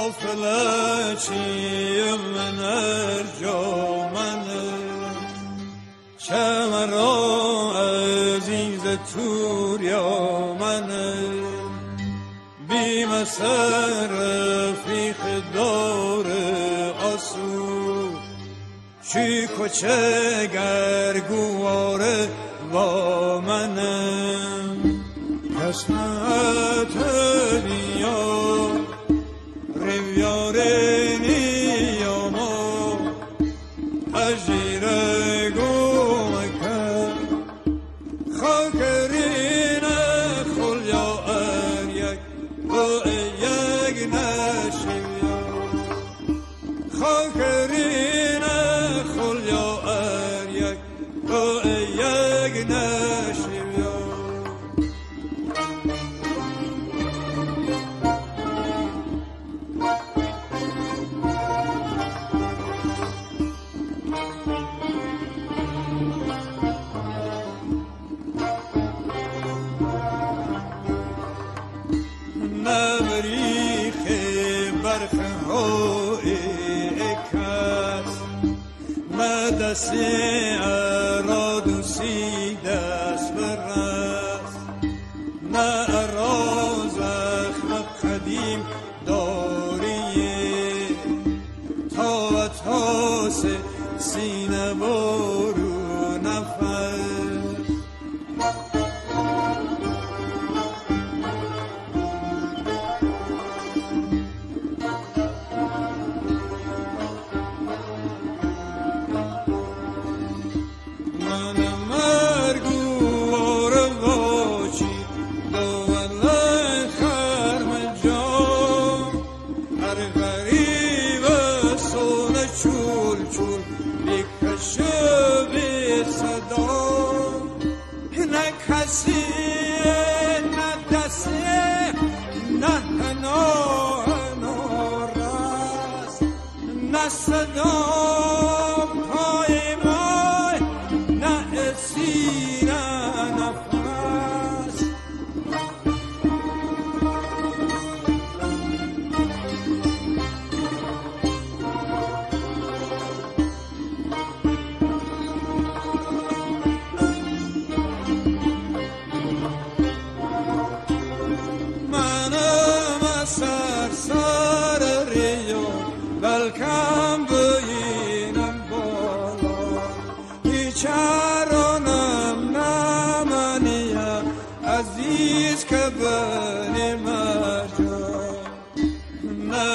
قافله چی من. ارجامنه چه مرا عزیز تور یا منه بیم سر رفیق دار آسو چی کچه گرگواره با منه قسمت دیا برخ های کس نه دستی اراد سی دست برست نه ارا زخم قدیم داریه. تا تاس سینه نه کسی نه دستی نه پناه نارست نه صدا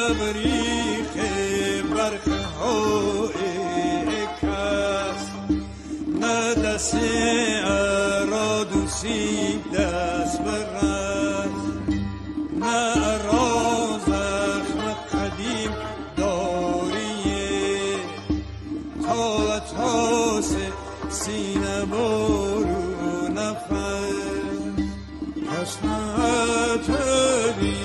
نبریخ برخ های کس. نه دستی اراد سی دست برست نه را زخم قدیم داریه تا تاس سینه برو نفس. قسمت بیا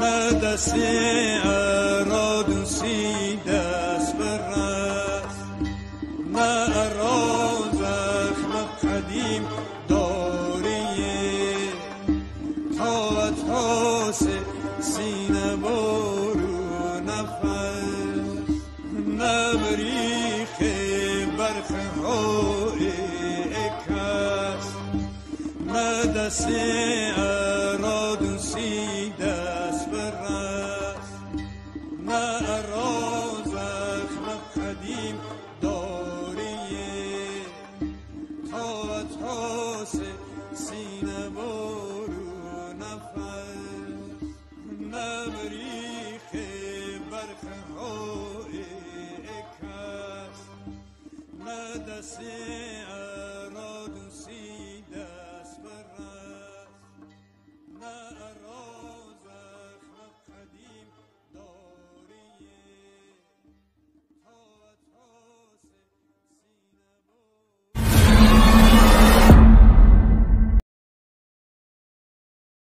نه دستی اراد سی دست برست نه را زخم قدیم داریه تا تاس سینه برو نفس نبریخ برخ های کس نه دستی see a road to see